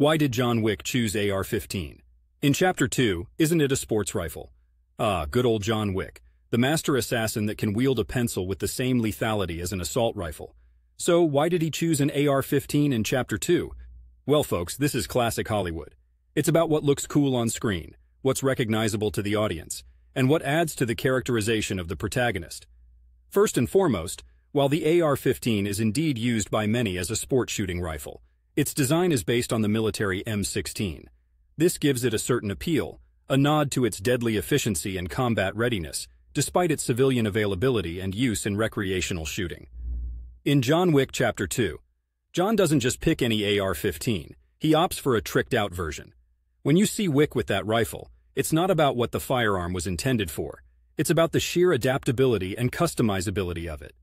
Why did John Wick choose AR-15? In Chapter 2, isn't it a sports rifle? Ah, good old John Wick, the master assassin that can wield a pencil with the same lethality as an assault rifle. So why did he choose an AR-15 in Chapter 2? Well, folks, this is classic Hollywood. It's about what looks cool on screen, what's recognizable to the audience, and what adds to the characterization of the protagonist. First and foremost, while the AR-15 is indeed used by many as a sport shooting rifle, its design is based on the military M16. This gives it a certain appeal, a nod to its deadly efficiency and combat readiness, despite its civilian availability and use in recreational shooting. In John Wick Chapter 2, John doesn't just pick any AR-15, he opts for a tricked-out version. When you see Wick with that rifle, it's not about what the firearm was intended for, it's about the sheer adaptability and customizability of it.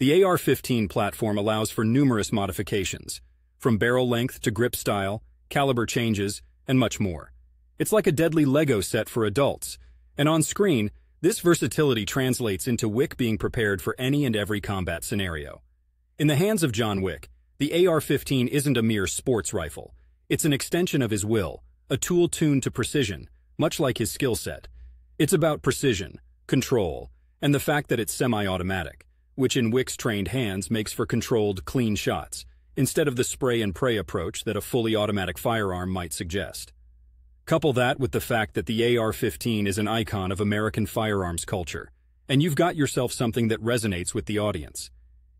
The AR-15 platform allows for numerous modifications, from barrel length to grip style, caliber changes, and much more. It's like a deadly Lego set for adults, and on screen, this versatility translates into Wick being prepared for any and every combat scenario. In the hands of John Wick, the AR-15 isn't a mere sports rifle. It's an extension of his will, a tool tuned to precision, much like his skill set. It's about precision, control, and the fact that it's semi-automatic, which in Wick's trained hands makes for controlled, clean shots, instead of the spray and pray approach that a fully automatic firearm might suggest. Couple that with the fact that the AR-15 is an icon of American firearms culture, and you've got yourself something that resonates with the audience.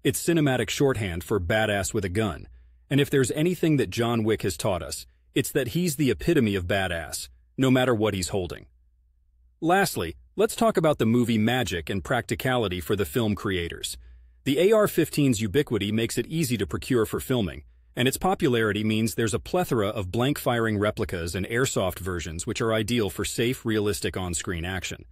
It's cinematic shorthand for badass with a gun, and if there's anything that John Wick has taught us, it's that he's the epitome of badass, no matter what he's holding. Lastly, let's talk about the movie magic and practicality for the film creators. The AR-15's ubiquity makes it easy to procure for filming, and its popularity means there's a plethora of blank-firing replicas and airsoft versions which are ideal for safe, realistic on-screen action.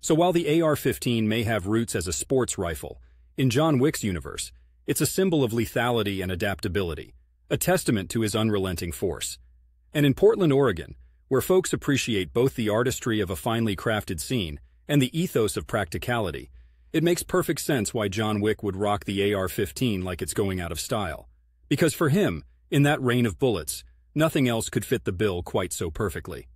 So while the AR-15 may have roots as a sports rifle, in John Wick's universe, it's a symbol of lethality and adaptability, a testament to his unrelenting force. And in Portland, Oregon, where folks appreciate both the artistry of a finely crafted scene and the ethos of practicality, it makes perfect sense why John Wick would rock the AR-15 like it's going out of style. Because for him, in that rain of bullets, nothing else could fit the bill quite so perfectly.